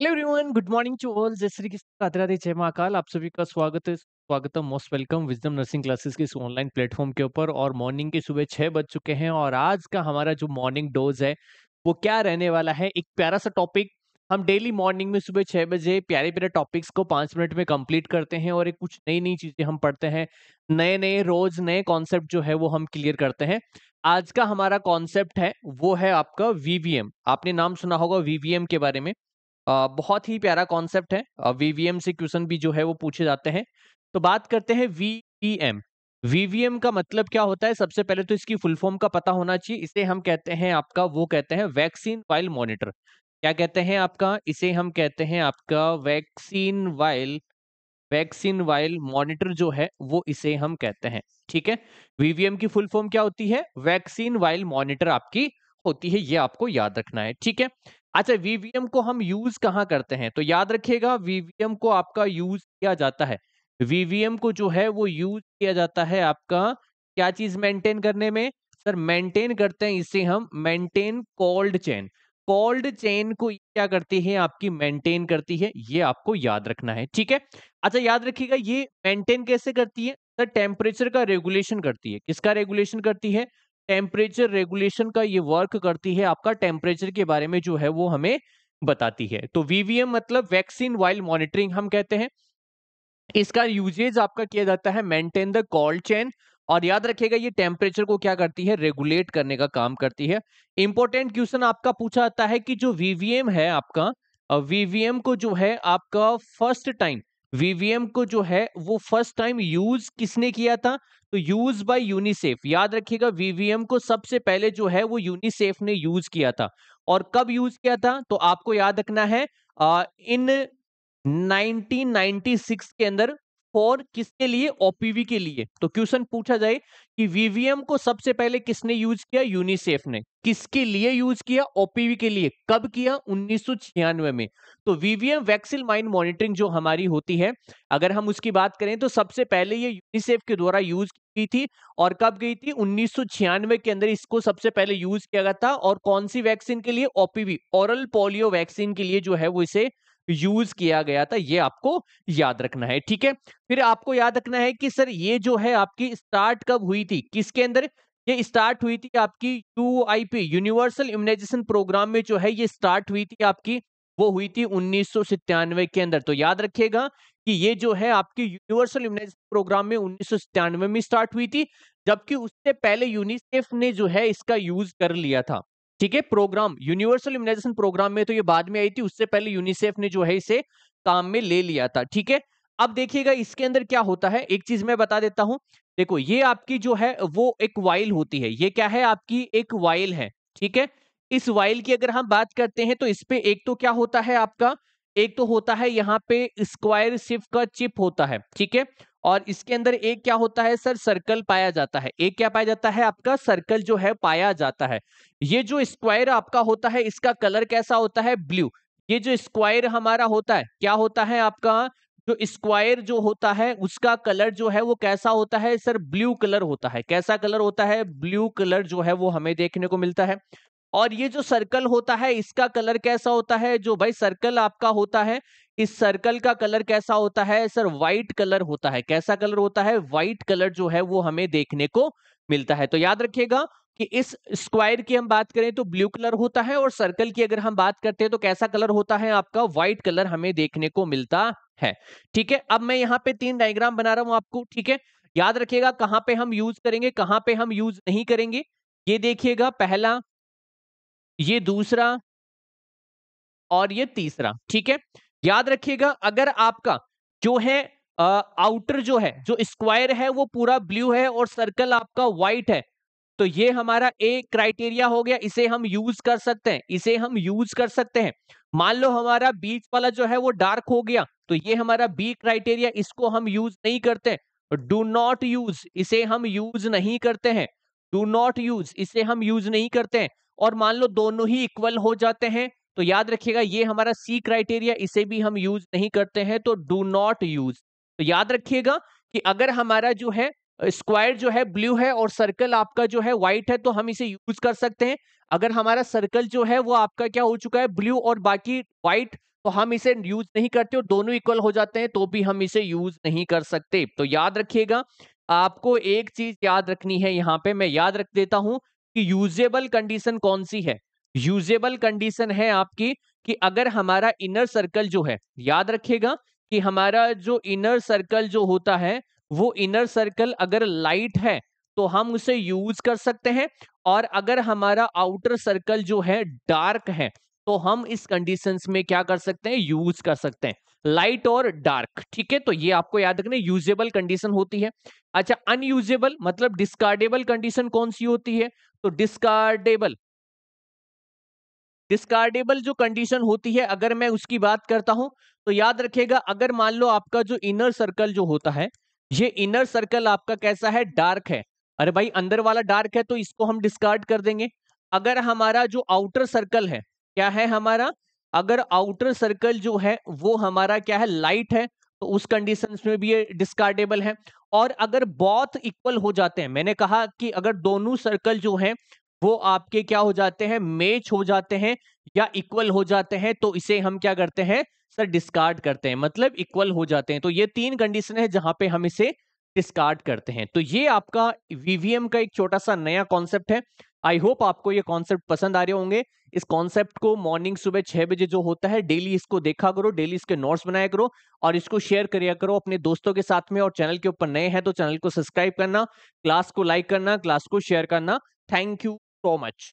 Hello everyone good morning to all जय श्री कृष्ण, राधे राधे, जय महाकाल आप सभी का स्वागत है। स्वागत है most welcome Wisdom nursing classes के इस ऑनलाइन प्लेटफॉर्म के ऊपर। और मॉर्निंग के सुबह छह बज चुके हैं और आज का हमारा जो मॉर्निंग डोज है, वो क्या रहने वाला है? एक प्यारा सा टॉपिक हम डेली मॉर्निंग में सुबह छह बजे प्यारे प्यारे टॉपिक्स को पाँच मिनट में कंप्लीट करते हैं और एक कुछ नई नई चीज़ें हम पढ़ते हैं। नए नए रोज, नए कॉन्सेप्ट जो है, वो हम क्लियर करते हैं। आज का हमारा कॉन्सेप्ट है, वो है आपका वीवीएम आपने नाम सुना होगा वीवीएम के बारे में। बहुत ही प्यारा कॉन्सेप्ट है। वीवीएम से क्वेश्चन भी जो है वो पूछे जाते हैं। तो बात करते हैं वीवीएम वीवीएम का मतलब क्या होता है? सबसे पहले तो इसकी फुल फॉर्म का पता होना चाहिए। इसे हम कहते हैं आपका, वो कहते हैं वैक्सीन वाइल मॉनिटर। क्या कहते हैं आपका? इसे हम कहते हैं आपका vaccine vial vaccine vial monitor जो है, वो इसे हम कहते हैं। ठीक है? वीवीएम की फुल फॉर्म क्या होती है? वैक्सीन वाइल मॉनिटर आपकी होती है, ये आपको याद रखना है। ठीक है? अच्छा वीवीएम को हम यूज़ कहाँ करते हैं? तो याद रखिएगा वीवीएम को आपका यूज़ किया जाता है। वीवीएम को जो है, वो यूज़ किया जाता है आपका क्या चीज़ मेंटेन करने में? सर मेंटेन करते हैं इसे हम maintain cold chain cold chain को क्या करती है? आपकी मेंटेन करती है। ये आपको याद रखना है, ठीक है? अच्छा याद रखिएगा, ये मेंटेन कैसे करती है? सर टेम्परेचर का रेगुलेशन करती है। किसका रेगुलेशन करती है? टेम्परेचर रेगुलेशन का ये वर्क करती है आपका टेम्परेचर के बारे में जो है वो हमें बताती है। तो वीवीएम मतलब वैक्सीन वाइल मॉनिटरिंग हम कहते हैं। इसका यूजेज आपका किया जाता है मेंटेन द कोल्ड चेन और याद रखिएगा ये टेम्परेचर को क्या करती है रेगुलेट करने का काम करती है। इंपॉर्टेंट क्वेश्चन आपका पूछा जाता है कि जो वीवीएम है आपका वीवीएम को जो है आपका फ़र्स्ट टाइम वीवीएम को जो है वो फ़र्स्ट टाइम यूज़ किसने किया था? तो यूज़ बाय यूनिसेफ याद रखिएगा वीवीएम को सबसे पहले जो है वो यूनिसेफ ने यूज़ किया था। और कब यूज़ किया था? तो आपको याद रखना है आ, इन 1996 के अंदर फॉर किसके लिए? ओपीवी के लिए। तो क्वेश्चन पूछा जाए कि वीवीएम को सबसे पहले किसने यूज़ किया? यूनिसेफ ने। किसके लिए यूज़ किया? ओपीवी के लिए। कब किया? 1996 में। तो वीवीएम वैक्सीन माइंड मॉनिटरिंग जो हमारी होती है, अगर हम उसकी बात करें तो सबसे पहले ये यूनिसेफ के द्वारा यूज़ की थी और कब गई थी? उन्नीस सौ छियानवे के अंदर इसको सबसे पहले यूज़ किया गया था और कौन सी वैक्सीन के लिए? ओपीवी ओरल पोलियो वैक्सीन के लिए जो है वो इसे यूज़ किया गया था, ये आपको याद रखना है, ठीक है? फिर आपको याद रखना है कि सर ये जो है आपकी स्टार्ट कब हुई थी? किसके अंदर? ये स्टार्ट हुई थी आपकी यूआईपी यूनिवर्सल इम्यूनाइजेशन प्रोग्राम में जो है ये स्टार्ट हुई थी आपकी, वो हुई थी उन्नीस के अंदर। तो याद रखिएगा कि ये जो है आपकी यूनिवर्सल इम्यूनाइजेशन प्रोग्राम में उन्नीस में स्टार्ट हुई थी, जबकि उससे पहले यूनिसेफ ने जो है इसका यूज़ कर लिया था। ठीक है प्रोग्राम यूनिवर्सल इम्यूनाइजेशन प्रोग्राम में तो ये बाद में आई थी, उससे पहले यूनिसेफ ने जो है इसे काम में ले लिया था, ठीक है? अब देखिएगा इसके अंदर क्या होता है, एक चीज़ मैं बता देता हूँ, देखो ये आपकी जो है वो एक वाइल होती है, ये क्या है आपकी एक वाइल है, ठीक है? इस वाइल की अगर हम बात करते हैं तो इस पे एक तो क्या होता है आपका, एक तो होता है यहाँ पे स्क्वायर शिफ्ट का चिप होता है, ठीक है? और इसके अंदर एक क्या होता है सर? सर्कल पाया जाता है। एक क्या पाया जाता है? आपका सर्कल जो है पाया जाता है। ये जो स्क्वायर आपका होता है, इसका कलर कैसा होता है? ब्लू। ये जो स्क्वायर हमारा होता है, क्या होता है आपका? जो स्क्वायर जो होता है, उसका कलर जो है वो कैसा होता है? सर, ब्लू कलर होता है। कैसा कलर होता है? ब्लू कलर जो है वो हमें देखने को मिलता है। और ये जो सर्कल होता है, इसका कलर कैसा होता है? जो भाई सर्कल आपका होता है, इस सर्कल का कलर कैसा होता है? सर व्हाइट कलर होता है। कैसा कलर होता है? व्हाइट कलर जो है, वो हमें देखने को मिलता है। तो याद रखिएगा कि इस स्क्वायर की हम बात करें तो ब्लू कलर होता है और सर्कल की अगर हम बात करते हैं तो कैसा कलर होता है आपका? व्हाइट कलर हमें देखने को मिलता है। ठीक है? अब मैं यहाँ पे तीन डायग्राम बना रहा हूँ आपको, ठीक है? याद रखिएगा कहाँ पे हम यूज़ करेंगे, कहाँ पे हम यूज़ नहीं करेंगे। ये देखिएगा, पहला ये दूसरा और ये तीसरा, ठीक है? याद रखिएगा, अगर आपका जो है आउटर जो है, जो स्क्वायर है, वो पूरा ब्लू है और सर्कल आपका व्हाइट है तो ये हमारा ए क्राइटेरिया हो गया। इसे हम यूज़ कर सकते हैं, इसे हम यूज़ कर सकते हैं। मान लो हमारा बीच वाला जो है, वो डार्क हो गया तो ये हमारा बी क्राइटेरिया इसको हम यूज़ नहीं करते डू नॉट यूज़ इसे हम यूज़ नहीं करते हैं। डू नॉट यूज़ इसे हम यूज़ नहीं करते हैं। और मान लो दोनों ही इक्वल हो जाते हैं तो याद रखिएगा ये हमारा सी क्राइटेरिया इसे भी हम यूज़ नहीं करते हैं तो डू नॉट यूज़ तो याद रखिएगा कि अगर हमारा जो है स्क्वायर जो है ब्लू है और सर्कल आपका जो है व्हाइट है तो हम इसे यूज़ कर सकते हैं। अगर हमारा सर्कल जो है वो आपका क्या हो चुका है ब्लू और बाकी व्हाइट तो हम इसे यूज़ नहीं करते और दोनों इक्वल हो जाते हैं तो भी हम इसे यूज़ नहीं कर सकते। तो याद रखिएगा, आपको एक चीज़ याद रखनी है यहाँ पे, मैं याद रख देता हूँ यूजेबल कंडीशन कौन सी है? यूजेबल कंडीशन है आपकी कि अगर हमारा इनर सर्कल जो है, याद रखिएगा कि हमारा जो इनर सर्कल जो होता है, वो इनर सर्कल अगर लाइट है तो हम उसे यूज़ कर सकते हैं और अगर हमारा आउटर सर्कल जो है डार्क है तो हम इस कंडीशंस में क्या कर सकते हैं? यूज़ कर सकते हैं। लाइट और डार्क ठीक है? तो ये आपको याद रखना यूजेबल कंडीशन होती है। अच्छा अनयूजेबल मतलब डिस्कार्डेबल कंडीशन कौन सी होती है? तो डिस्कार्डेबल डिस्कार्डेबल जो कंडीशन होती है, अगर मैं उसकी बात करता हूँ तो याद रखिएगा अगर मान लो आपका जो इनर सर्कल जो होता है, ये इनर सर्कल आपका कैसा है? डार्क है। अरे भाई, अंदर वाला डार्क है तो इसको हम डिस्कार्ड कर देंगे। अगर हमारा जो आउटर सर्कल है क्या है हमारा? अगर आउटर सर्कल जो है, वो हमारा क्या है? लाइट है तो उस कंडीशन में भी ये डिस्कार्डेबल है। और अगर बहुत इक्वल हो जाते हैं, मैंने कहा कि अगर दोनों सर्कल जो हैं, वो आपके क्या हो जाते हैं? मैच हो जाते हैं या इक्वल हो जाते हैं तो इसे हम क्या करते हैं? सर डिस्कार्ड करते हैं। मतलब इक्वल हो जाते हैं। तो ये तीन कंडीशन है जहाँ पे हम इसे डिस्कार्ड करते हैं। तो ये आपका वीवीएम का एक छोटा सा नया कॉन्सेप्ट है। आई होप आपको ये कॉन्सेप्ट पसंद आ रहे होंगे। इस कॉन्सेप्ट को मॉर्निंग सुबह छह बजे जो होता है डेली इसको देखा करो डेली इसके नोट्स बनाया करो और इसको शेयर करिया करो अपने दोस्तों के साथ में और चैनल के ऊपर नए हैं तो चैनल को सब्सक्राइब करना क्लास को लाइक करना क्लास को शेयर करना। Thank you so much